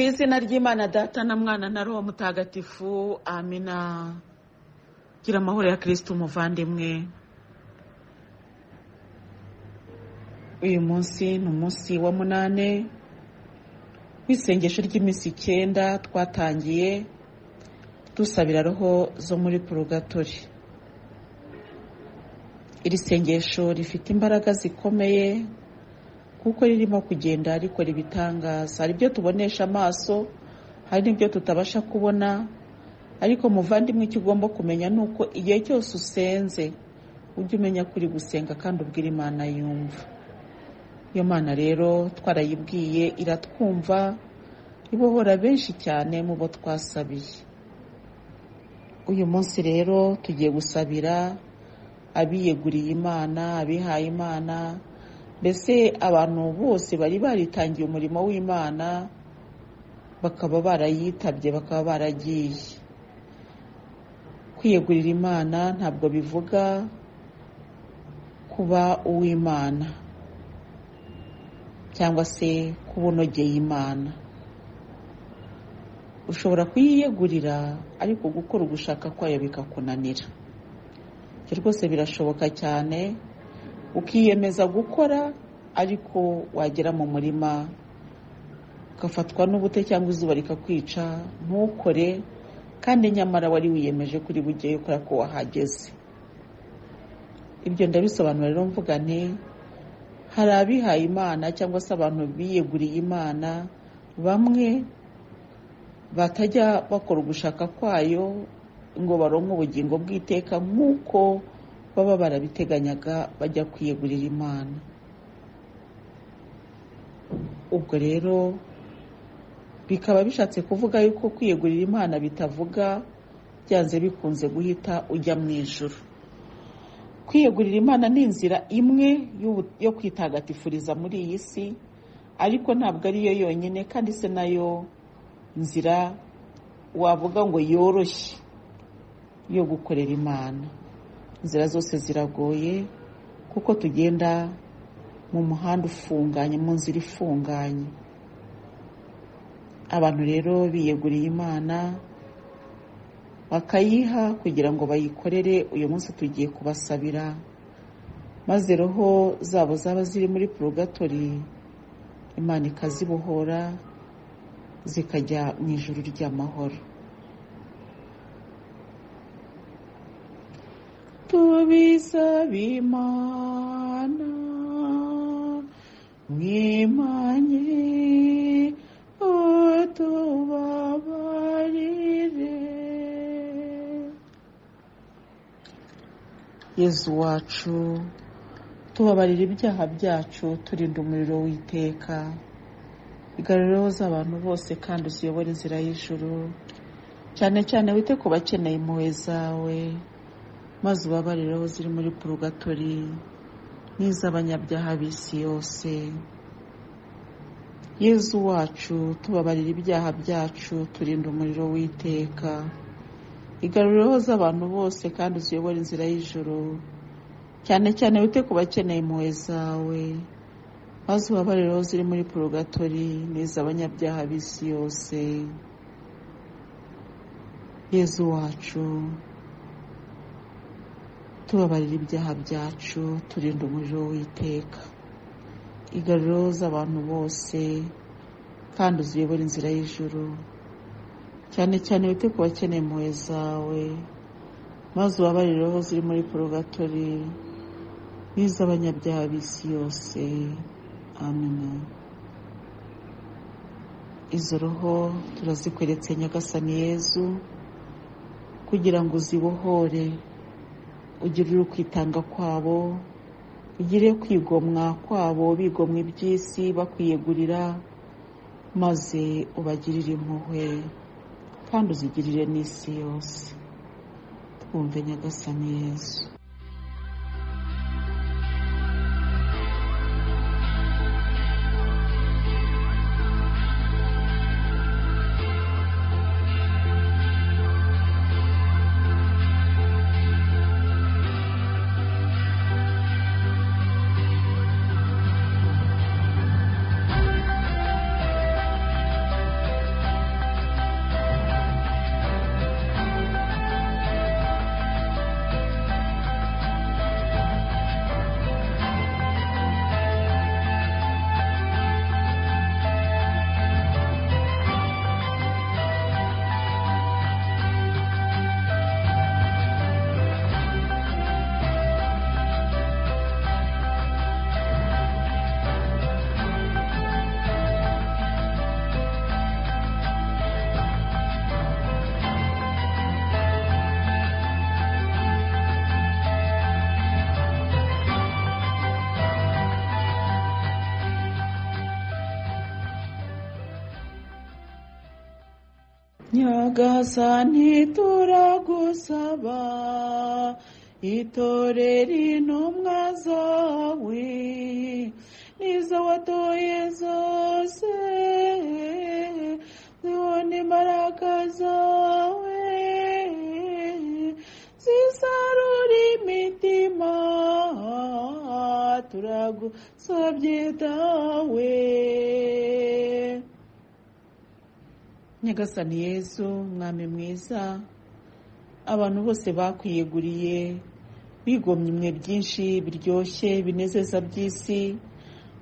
izina ry'imana data na mwana na roho mutagatifu amina gira amahoro ya kirisiti umuvandimwe. Uyu munsi ni umunsi wa munane w'isengesho ry'iminsi icyenda twatangiye dusabira roho zo muri purugatori iri sengesho rifite imbaraga zikomeye kuko ririmo kugenda rikora ibitangaza. Hari ibyo tubonesha amaso hari n'ibyo tutabasha kubona ariko muvandimwe icyo ugomba kumenya ni uko igihe cyose usenze ujye umenya ko uri gusenga kandi ubwira imana yumva. Iyo mana rero twarayibwiye iratwumva ibohora benshi cyane mu bo twasabiye. Uyu munsi rero tugiye gusabira abiyeguriye imana abihaye imana mbese abantu bose bari baritangiye umurimo w'imana bakaba barayitabye bakaba baragiye. Kwiyegurira imana ntabwo bivuga kuba uw'imana cyangwa se kuba unogeye imana. Ushobora kuyiyegurira ariko gukora ugushaka kwayo bikakunanira. Ibyo rwose birashoboka cyane. Ukiyemeza gukora ariko wagera mu murima ugafatwa n'ubute cyangwa izuba rikakwica ntukore kandi nyamara wari wiyemeje kuri bugeyo kubera ko wahageze. Ibyo ndabisobanura rero mvuga nti hari abihaye imana cyangwa se abantu biyeguriye imana bamwe batajya bakora ugushaka kwayo ngo baronke ubugingo bw'iteka nk'uko baba barabiteganyaga bajya kwiyegurira imana. Ubwo rero bikaba bishatse kuvuga yuko kwiyegurira imana bitavuga byanze bikunze guhita ujya mu ijoro kwiyegurira imana ni inzira imwe yo kwitagatifuriza muri iyi si ariko ntabwo ariyo yonyine kandi se na yo nzira wavuga ngo yoroshye yo gukorera imana. Inzira zose ziragoye kuko tugenda mu muhanda ufunganye mu nzira ifunganye. Abantu rero biyeguriye imana bakayiha kugira ngo bayikorere. Uyu munsi tugiye kubasabira maze roho zabo zaba ziri muri purugatori imana ikazibohora zikajya mu ijuru ry'amahoro. Tubisaba imana mwimanye utubabarire yezu wacu tubabarira ibyaha byacu turinda umuriro w'iteka. Igaruriro z'abantu bose kandi uziyobora inzira y'ijuru. Cyane cyane wite ku bakeneye impuhwe zawe. Maze ubabarire aho ziri muri purugatori n'iz'abanyabyaha b'isi yose. Yezu wacu tubabarira ibyaha byacu turinda umuriro w'iteka. Igaruriro z'abantu bose kandi uziyobora inzira y'ijuru. Cyane cyane wite ku bakeneye impuhwe zawe. Maze ubabarire aho ziri muri purugatori n'iz'abanyabyaha b'isi yose. Yezu wacu tubabarira ibyaha byacu turinda umuriro w'iteka igaruriro z'abantu bose kandi uziyobora inzira y'ijuru. Cyane cyane wite ku bakeneye impuhwe zawe maze ubabarire aho ziri muri purugatori n'iz'abanyabyaha b'isi yose. Amina izo roho turazikweretse nyagasani yezu kugira ngo uzibohore. Ugirire ukwitanga kwabo ugire kwigomwa kwabo bigomwa iby'isi bakwiyegurira maze ubagirire impuhwe kandi uzigirire n'isi yose. Twumve nyagasani yezu nyagasani turagusaba itorera intumwa zawe nizo watoye zose zibona imbaraga zawe zisarura imitima turagusabye dawe. Nyagasani yezu mwami mwiza abantu bose bakwiyeguriye bigomye imwe byinshi biryoshye binezeza by'isi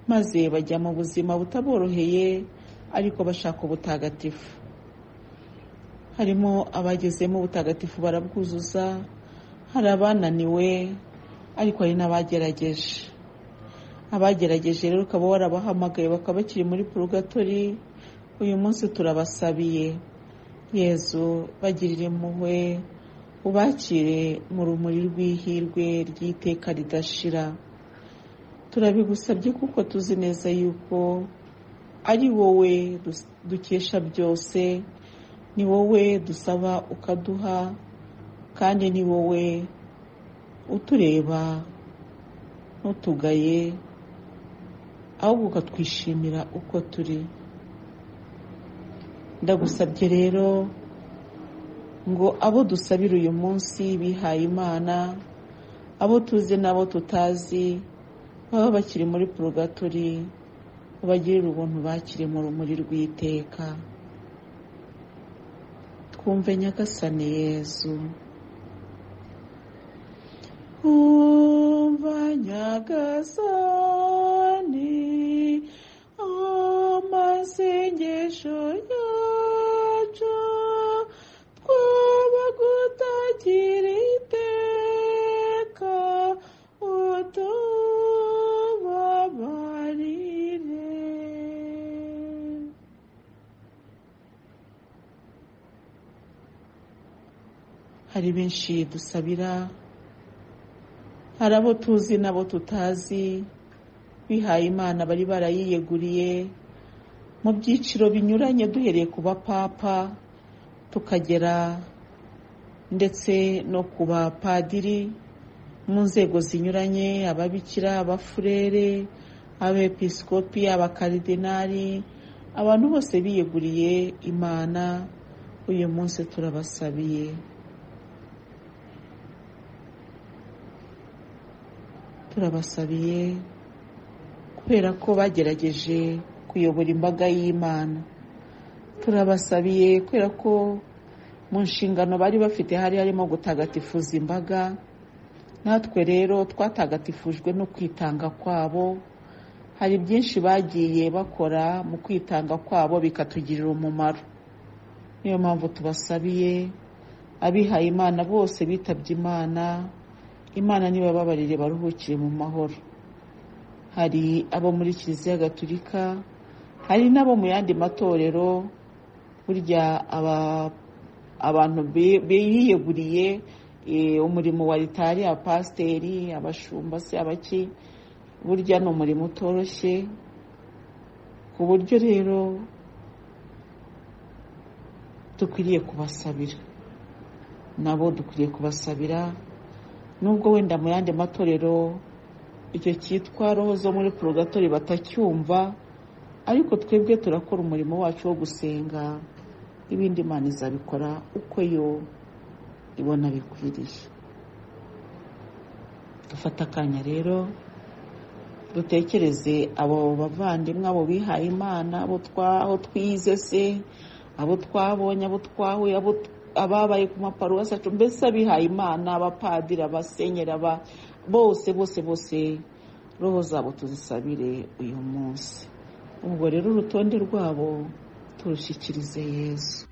maze bajya mu buzima butaboroheye ariko bashaka ubutagatifu. Harimo abagezemo ubutagatifu barabwuzuza hari abananiwe ariko hari n'abagerageje. Abagerageje rero ukaba warabahamagaye bakaba bakiri muri purugatori uyu munsi turabasabiye. Yezu bagirire impuhwe ubakire mu rumuri rw'ihirwe ry'iteka ridashira. Turabigusabye kuko tuzi neza yuko ari wowe dukesha byose ni wowe dusaba ukaduha kandi ni wowe utureba ntutugaye ahubwo ukatwishimira uko turi. Ndagusabye rero ngo abo dusabira uyu munsi bihaye imana abo tuzi n'abo tutazi baba bakiri muri purugatori ubagirire ubuntu bakiri mu rumuri rw'iteka. Twumve nyagasani yezu umva nyagasani benshi dusabira hari abo tuzi n'abo tutazi bihaye imana bari barayiyeguriye. Mu byiciro binyuranye duhereye ku bapapa tukagera ndetse no ku bapadiri mu nzego zinyuranye ababikira abafurere abepiskopi abakaridinari abantu bose biyeguriye imana. Uyu munsi turabasabiye. Turabasabiye kubera ko bagerageje kuyobora imbaga y'imana. Turabasabiye kubera ko mu nshingano bari bafite hari harimo gutagatifuza imbaga. Natwe rero twatagatifujwe no kwitanga kwabo. Hari byinshi bagiye bakora mu kwitanga kwabo bikatugirira umumaro. Niyo mpamvu tubasabiye. Abihaye imana bose bitabye imana. Imana nibababarire baruhukire mu mahoro. Hari abo muri kiliziya gatulika hari n'abo mu yandi matorero burya abantu biyeguriye umurimo wa ritari abapasiteri abashumba se abaki burya ni umurimo utoroshye. Ku buryo rero dukwiriye kubasabira. Nabo dukwiriye kubasabira nubwo wenda mu yandi matorero icyo cyitwa roho zo muri purogatori batacyumva ariko twebwe turakora umurimo wacu wo gusenga ibindi imana izabikora uko yo ibona bikwiriye. Dufata akanya rero dutekereze abo bavandimwe abo bihaye imana abo twize se abo twabonye abo twahuye ababaye ku maparuwasi acu mbese abihaye imana abapadiri abasenyeri bose bose bose roho zabo tuzisabire uyu munsi. Ubwo rero urutonde rwabo turushyikirize yezu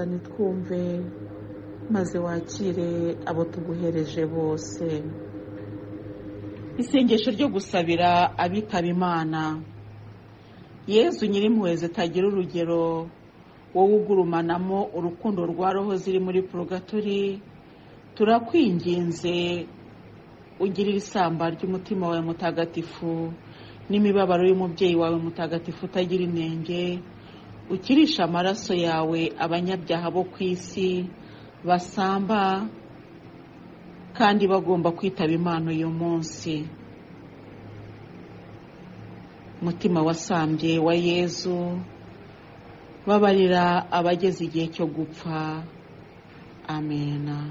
nyagasani twumve maze wakire abo tuguhereje bose. Isengesho ryo gusabira abitaba imana. Yezu nyirimpuhwe zitagira urugero wowe ugurumanamo urukundo rwa roho ziri muri purogatori turakwinginze ugirire isamba ry'umutima wawe mutagatifu n'imibabaro y'umubyeyi wawe mutagatifu utagira inenge ukirisha amaraso yawe abanyabyaha bo ku isi basamba kandi bagomba kwitaba imana uyu munsi. Mutima wasambye wa yezu babarira abageze igihe cyo gupfa. Amena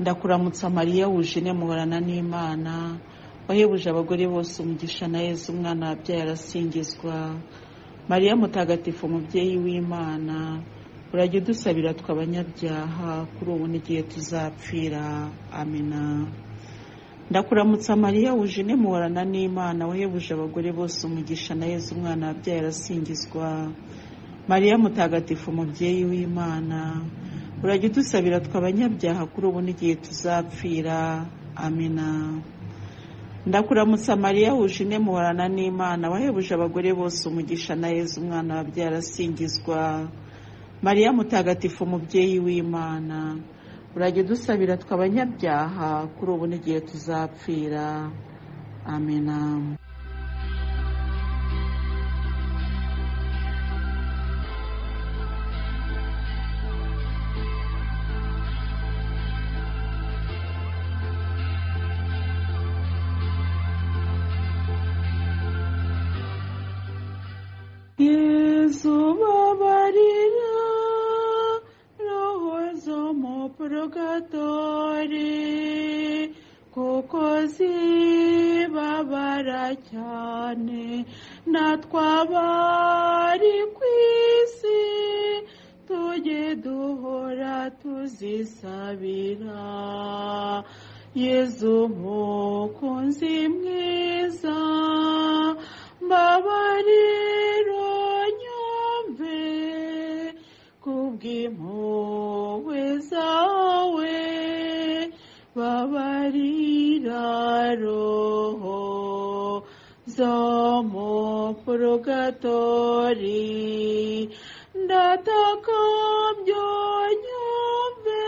ndakuramutsa mariya wujine muhorana n'imana wahebuje abagore bose umugisha na yezu umwana wabyaye arasingizwa mariya mutagatifu umubyeyi w'imana urajya udusabira tw'abanyabyaha kuri ubu n'igihe tuzapfira. Amena ndakuramutsa mariya wujine muhorana n'imana wahebuje abagore bose umugisha na yezu umwana wabyaye arasingizwa mariya mutagatifu umubyeyi w'imana urajya udusabira tw'abanyabyaha kuri ubu n'igihe tuzapfira. Amena ndakuramutsa mariya wujine muhorana n'imana. Wahebuje abagore bose umugisha na yezu umwana wabyaye arasingizwa mariya mutagatifu umubyeyi w'imana. Urajya udusabira tw'abanyabyaha kuri ubu n'igihe tuzapfira. Amena purugatori ndataka byonyumve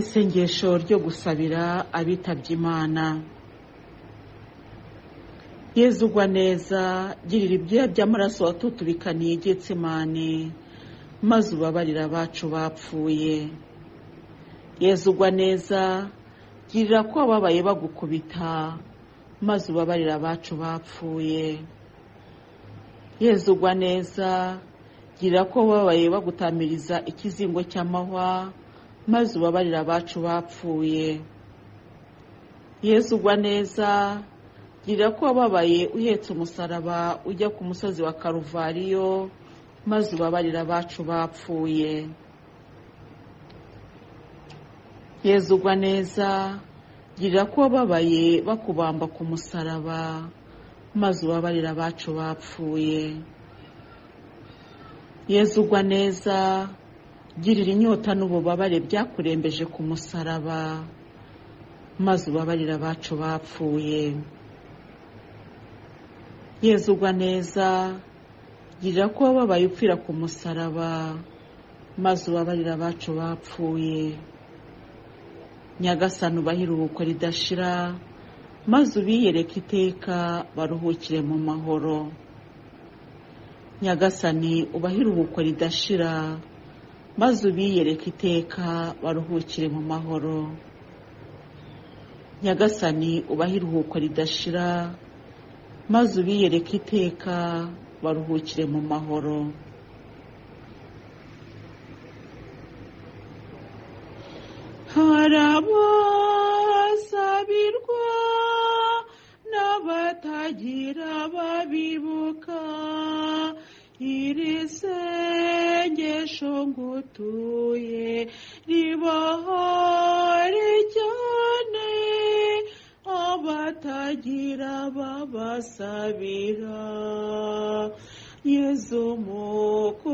isengesho ryo gusabira abitabye imana. Yezu ugwa neza girira ibyuya by'amaraso watutubikaniye getsemane maze ubabarira abacu bapfuye. Yezu ugwa neza girira ko ababaye bagukubita maze ubabarira abacu bapfuye. Yezu ugwa neza girira ko ababaye bagutamiriza ikizingo cy'amahwa maze ubabarira abacu bapfuye. Yezu ugwa neza girira ko wababaye uhetse umusaraba ujya ku musozi wa karuvariyo maze ubabarira abacu bapfuye. Yezu ugwa neza girira ko wababaye bakubamba ku musaraba maze ubabarira abacu bapfuye. Yezu ugwa neza girira inyota n'ububabare byakurembeje ku musaraba maze ubabarira abacu bapfuye. Yezu ugwa neza girira ko wababaye upfira ku musaraba maze ubabarira abacu bapfuye. Nyagasani ubahe iruhuko ridashira maze ubiyereke iteka baruhukire mu mahoro. Nyagasani ubahe iruhuko ridashira maze ubiyereke iteka baruhukire mu mahoro. Nyagasani ubahe iruhuko ridashira maze ubiyereke iteka baruhukire mu mahoro. Harabasabirwa n'abatagira babibuka. Iri sengesho ngutuye ribahare cyane abatagira babasabira. Yezu mukuzi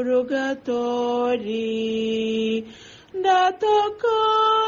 purugatori ndataka byunyumve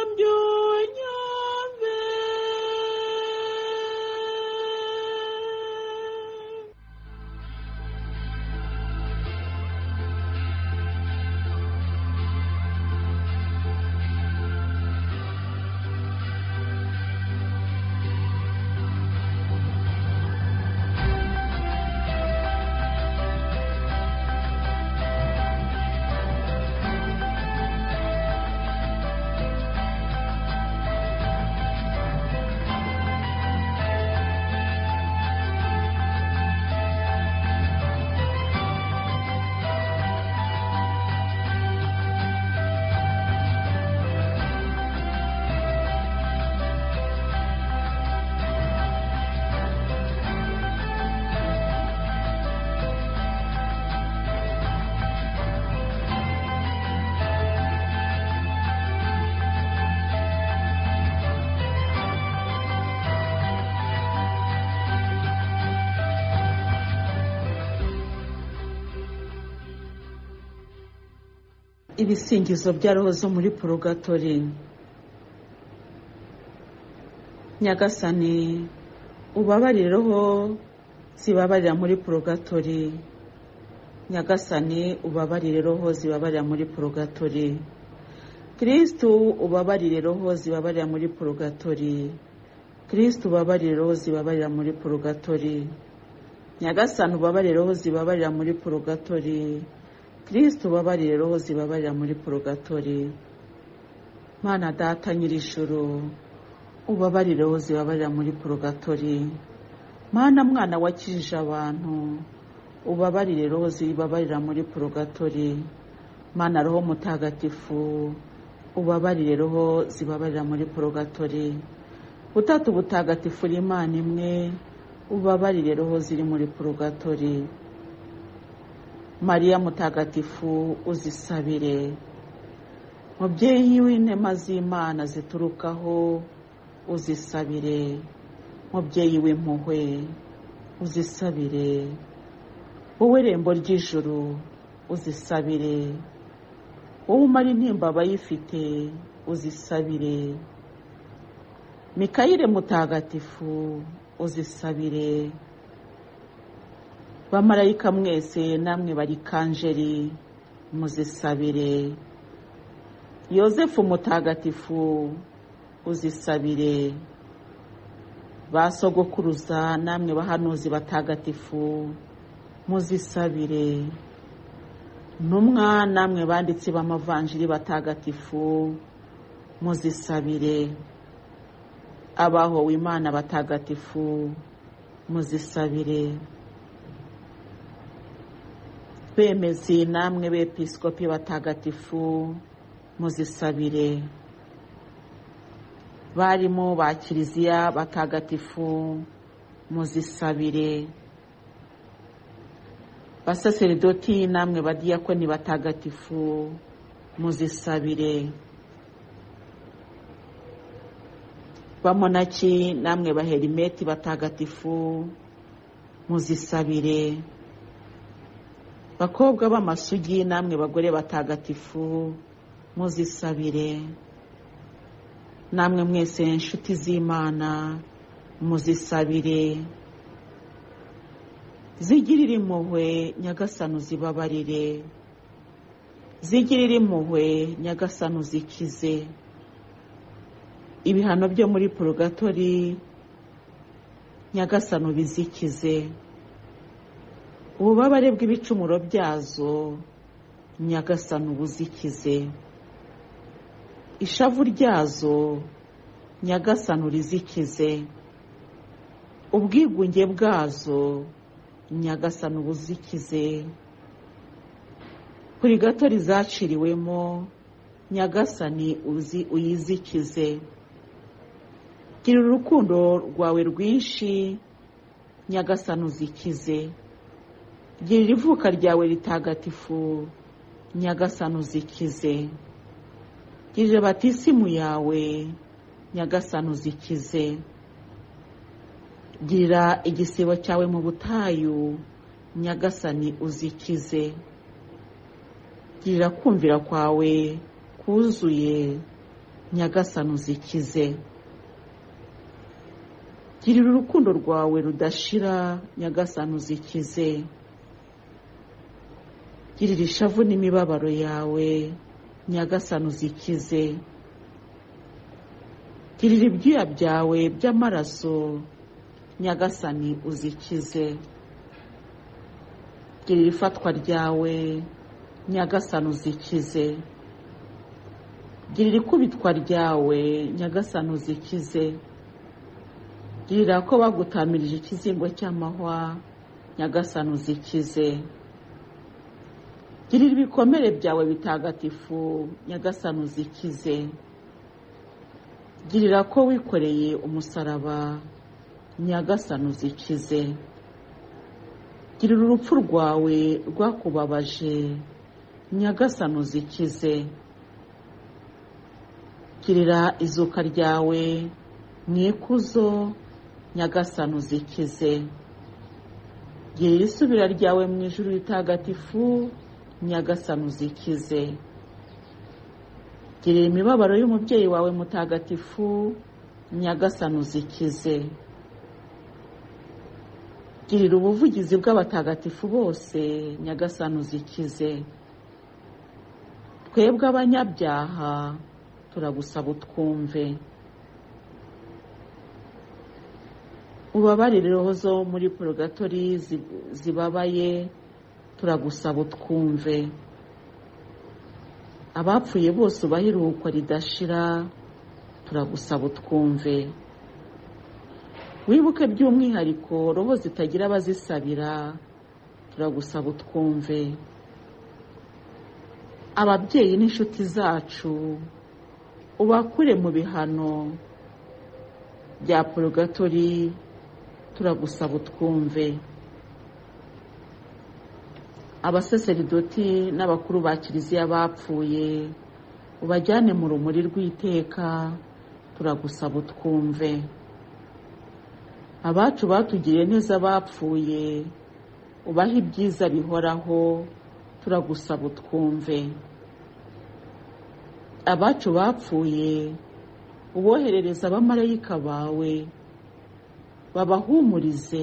ibisingizo bya roho zo muri purugatori nyagasani ubabarire roho zibabarira muri purugatori nyagasani ubabarire roho zibabarira muri purugatori kirisitu ubabarire roho zibabarira muri purugatori kirisitu ubabarire roho zibabarira muri purugatori nyagasani ubabarire roho zibabarira muri purugatori kirisitu ubabarire roho zibabarira muri purugatori mana data nyir'ijuru ubabarire aho zibabarira muri porogatori mana mwana wakijije abantu ubabarire roho zibabarira muri porogatori mana roho mutagatifu ubabarire roho zibabarira muri porogatori butatu butagatifu uri imana imwe ubabarire roho ziri muri porogatori mariya mutagatifu uzisabire. Mubyeyi w'intema z'imana ziturukaho uzisabire. Mubyeyi w'impuhwe uzisabire. Wowe rembo ry'ijuru uzisabire. Wowe umara intimba abayifite uzisabire. Mikayire mutagatifu uzisabire. Bamarayika mwese namwe bari kanjeri muzisabire. Yosefu mutagatifu uzisabire. Ba sogokuruza namwe bahanuzi batagatifu muzisabire. Ntumwa namwe banditsi b'amavanjiri batagatifu muzisabire. Abahowe imana batagatifu muzisabire. Bemezi namwe bepiskopi batagatifu muzisabire. Barimo ba kiliziya batagatifu muzisabire. Basaseridoti namwe badiyakoni batagatifu muzisabire. Bamonaki namwe baherimeti batagatifu muzisabire. Bakobwa b'amasugi namwe bagore batagatifu muzisabire. Namwe mwese inshuti z'imana muzisabire. Zigirire impuhwe nyagasani uzibabarire zigirire impuhwe nyagasani uzikize ibihano byo muri porogatori nyagasani ubizikize ububabare bw'ibicumuro byazo nyagasani ubuzikize. Ishavu ryazo nyagasani urizikize. Ubwigunge bwazo nyagasani ubuzikize. Kuri gato rizaciriwemo nyagasani uyizikize. Gira urukundo rwawe rwinshi nyagasani uzikize. Girira ivuka ryawe ritagatifu nyagasani uzikize girira batisimu yawe nyagasani uzikize girira igisibo cyawe mu butayu nyagasani uzikize. Girira kumvira kwawe kuzuye nyagasani uzikize girira urukundo rwawe rudashira nyagasani uzikize girira ishavu n'imibabaro yawe nyagasani uzikize girira ibyuya byawe by'amaraso nyagasani uzikize. Girira ifatwa ryawe nyagasani uzikize girira ikubitwa ryawe nyagasani uzikize girira ko bagutamirije ikizingo cy'amahwa nyagasani uzikize girira ibikomere byawe bitagatifu nyagasani uzikize girira ko wikoreye umusaraba nyagasani uzikize girira urupfu rwawe rwakubabaje nyagasani uzikize girira izuka ryawe mu ikuzo nyagasani uzikize girira isubira ryawe mu ijuru ritagatifu nyagasani uzikize. Girira imibabaro y'umubyeyi wawe mutagatifu nyagasani uzikize. Girira ubuvugizi bw'abatagatifu bose nyagasani uzikize. Twebwe abanyabyaha turagusaba utwumve. Ubabarire roho zo muri porogatori zibabaye. Turagusaba utwumve. Abapfuye bose ubahe iruhuko ridashira turagusaba utwumve. Wibuke by'umwihariko robo zitagira abazisabira turagusaba utwumve. Ababyeyi n'inshuti zacu ubakure mu bihano. Bya porogatori turagusaba utwumve. Abasaseridoti n'abakuru ba kiliziya bapfuye ubajyane mu rumuri rw'iteka turagusaba utwumve. Abacu batugiriye neza bapfuye ubahe ibyiza bihoraho turagusaba utwumve. Abacu bapfuye uboherereza abamarayika bawe babahumurize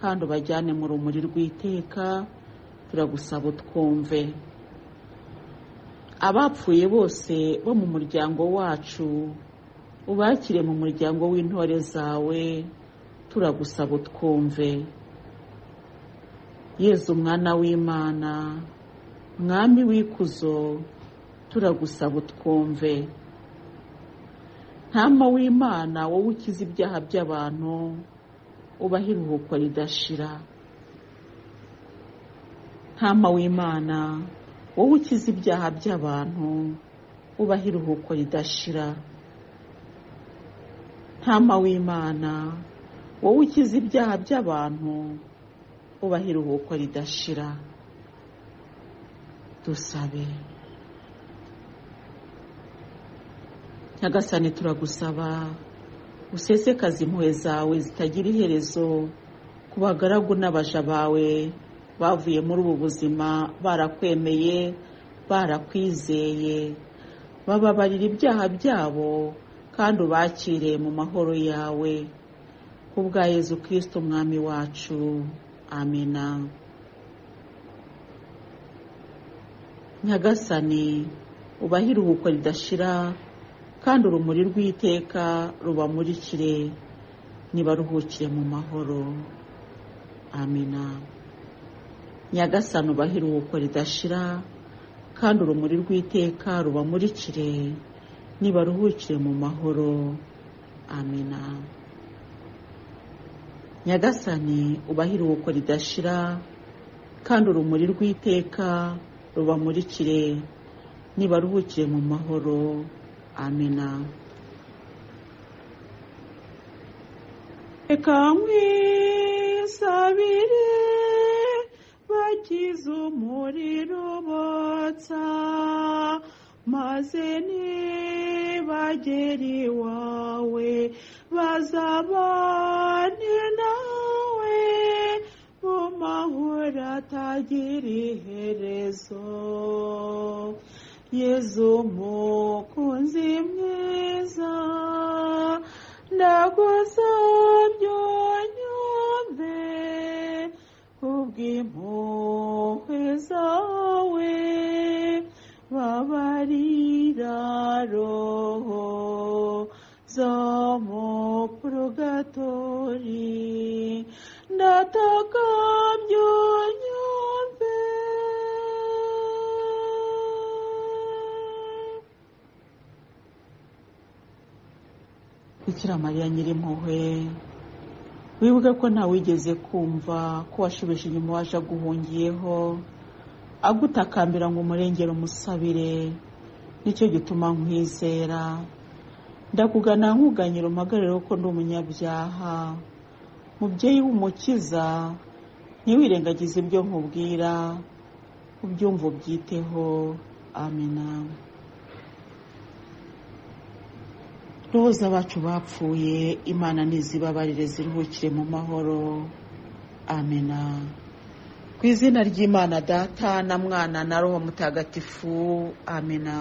kandi ubajyane mu rumuri rw'iteka turagusaba utwumve abapfuye bose bo mu muryango wacu ubakire mu muryango w'intore zawe turagusaba utwumve yezu umwana w'imana mwami w'ikuzo turagusaba utwumve ntama w'imana wowe ukiza ibyaha by'abantu ubaha iruhuko ridashira. Ntama w'imana wowe ukiza ibyaha by'abantu ubaha iruhuko ridashira. Ntama w'imana wowe ukiza ibyaha by'abantu ubaha iruhuko ridashira. Dusabe. Nyagasani turagusaba usesekaze impuhwe zawe zitagira iherezo ku bagaragu n'abaja bawe. Bavuye muri ubu buzima barakwemeye barakwizeye bababarira ibyaha byabo kandi ubakire mu mahoro yawe. Ku bwa yezu kirisito umwami wacu. Amina nyagasani ubahe iruhuko ridashira kandi urumuri rw'iteka rubamurikire. Nibaruhukire mu mahoro. Amina nyagasani ubahe iruhuko ridashira kandi urumuri rw'iteka rubamurikire nibaruhukire mu mahoro. Amina. Nyagasani ubahe iruhuko ridashira kandi urumuri rw'iteka rubamurikire nibaruhukire mu mahoro. Amina. Reka nkwisabire bagize umuriro botsa maze nibagera iwawe bazabane nawe mu mahoro atagira iherezo yezu mukunzi mwiza ndagusabye kubw'impuhwe zawe babarira roho zo mu purugatori ndatakambye unyumve bikira mariya nyirimpuhwe wibuke ko ntawigeze kumva ko washubije inyuma waje aguhungiyeho agutakambira ngo umurengere umusabire ni cyo gituma nkwizera. Ndakugana nkuganyira umpagarire ko ndi umunyabyaha. Mubyeyi w'umukiza ntiwirengagize ibyo nkubwira. Ubyumva ubyiteho. Amina. Roza bacu bapfuye imana ntizibabarire ziruhukire mu mahoro. Amena. Ku izina ry'imana data na mwana na roho mutagatifu amena.